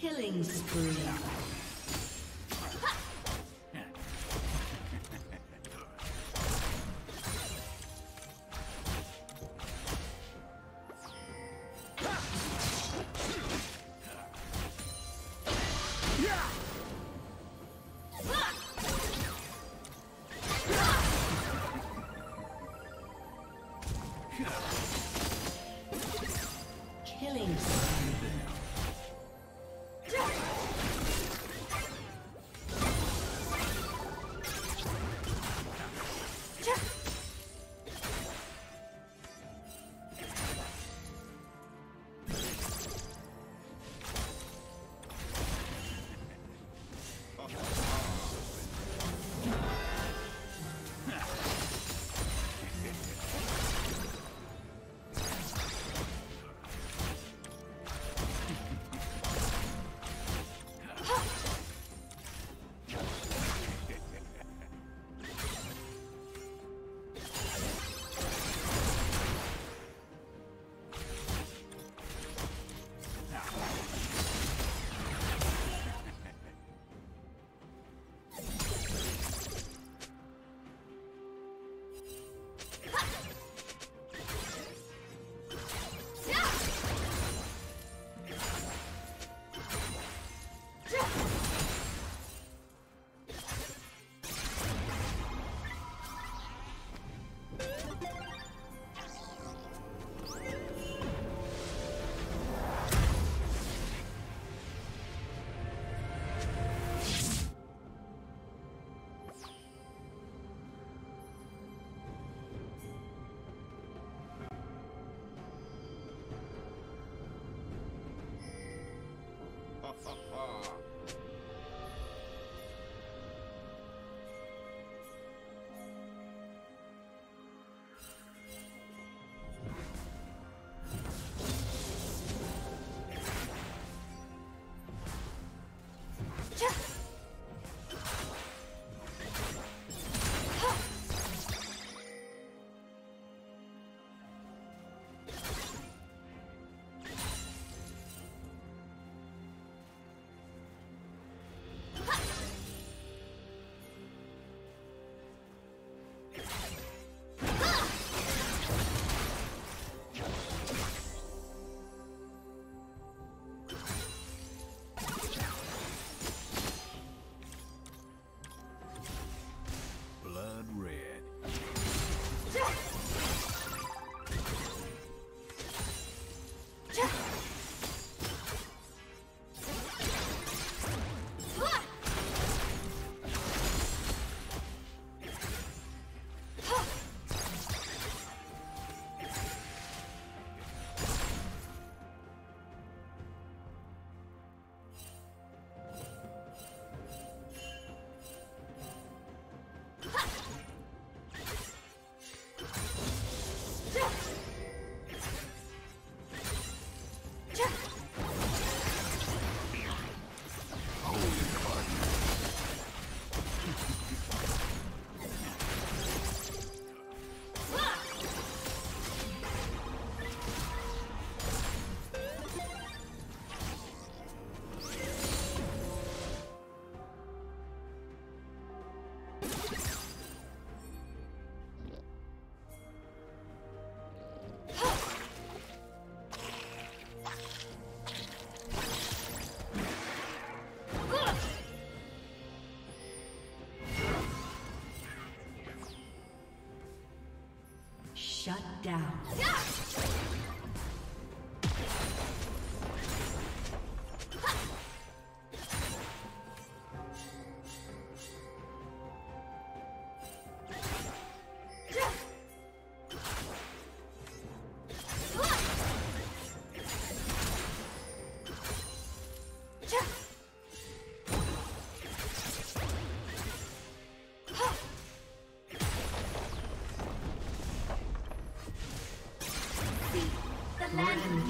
Killing spree. far. Shut down. The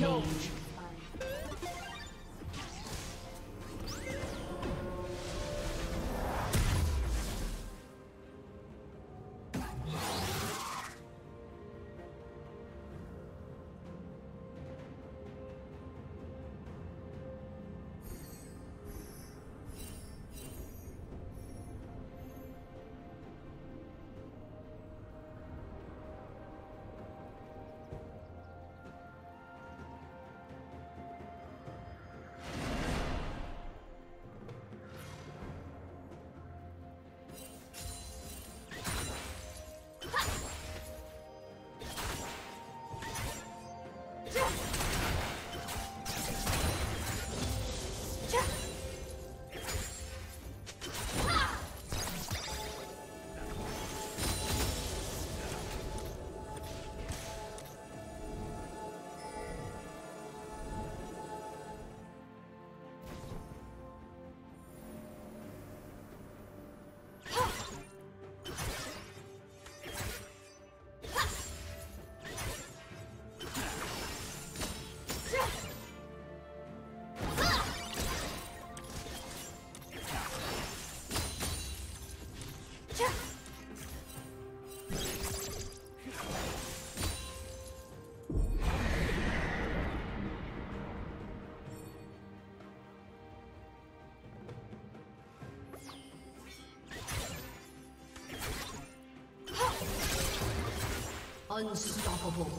Rampage. Unstoppable.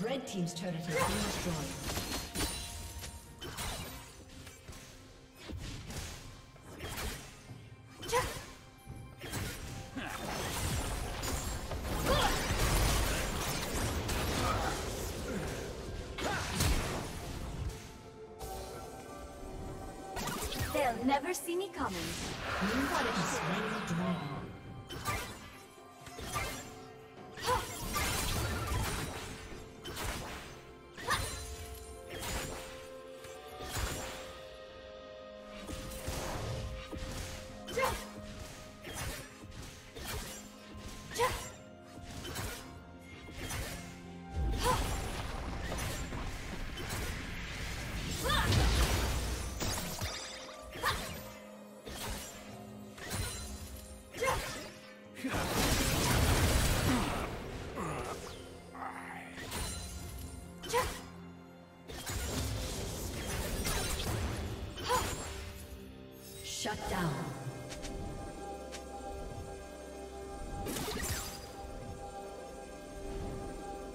Red Team's turret has been destroyed. They'll never see me coming. What a slain the dragon. Shut down.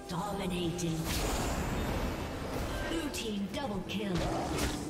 Dominating. Blue team double kill.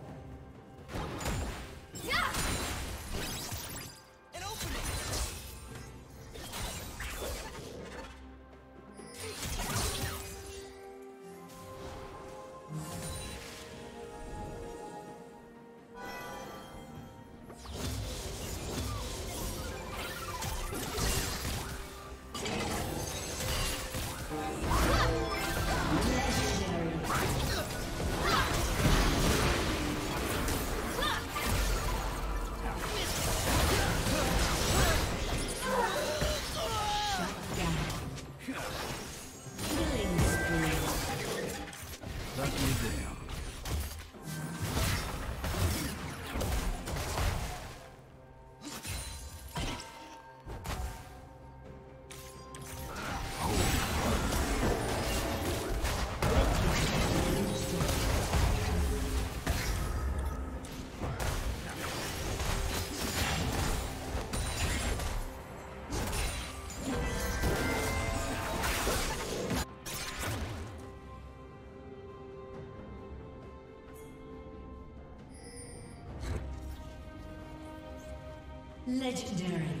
Legendary.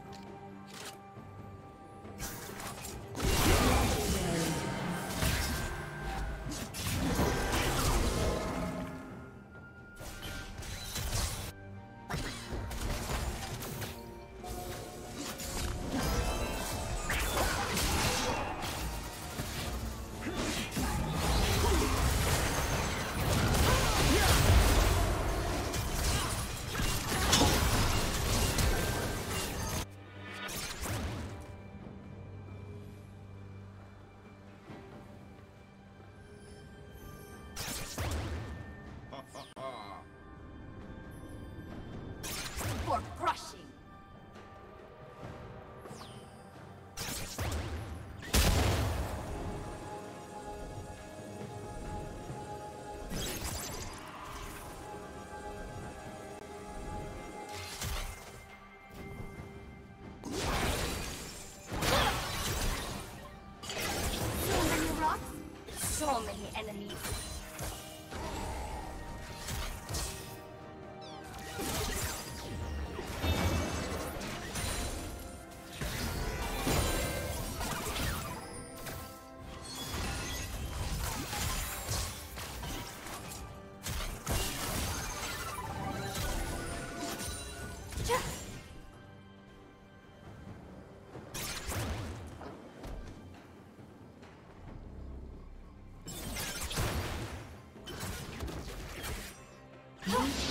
Huh?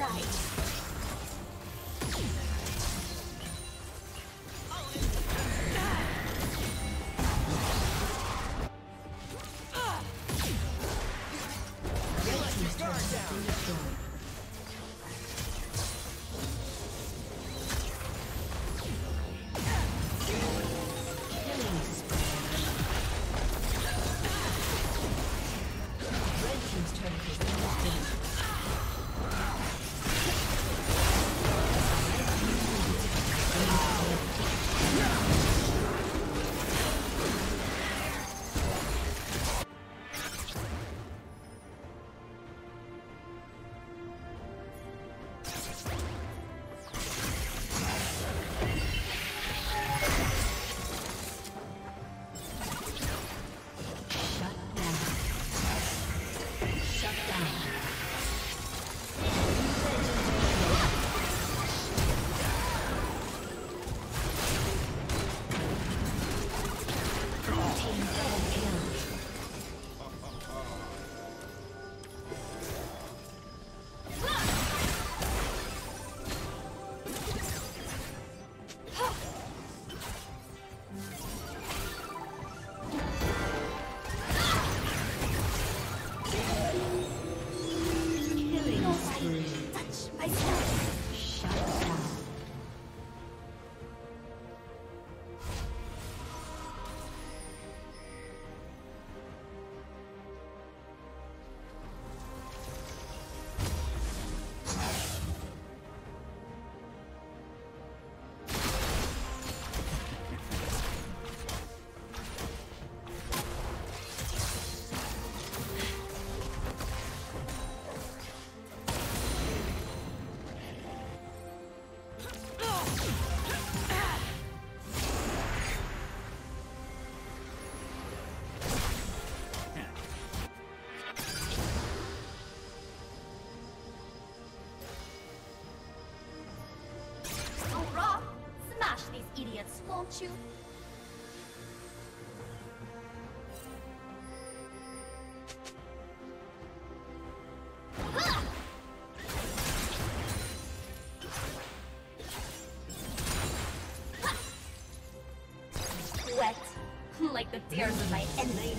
Amazing you? Wet, like the tears of my enemies.